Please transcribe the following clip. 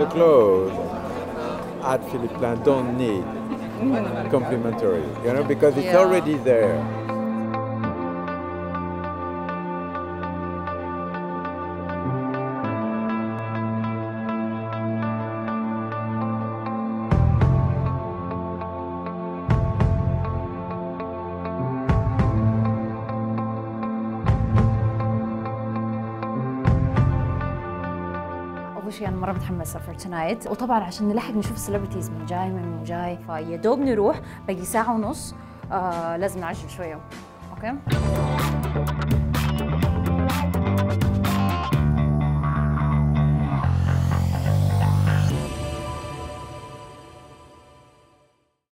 the clothes at Philippe don't need mm. complimentary, you know, because it's already there. اول شيء أنا مرة متحمسة for tonight وطبعا عشان نلحق نشوف ال celebrities من جاي من جاي. فيا دوب نروح باقي ساعة ونص. آه لازم نعجل شوية. okay؟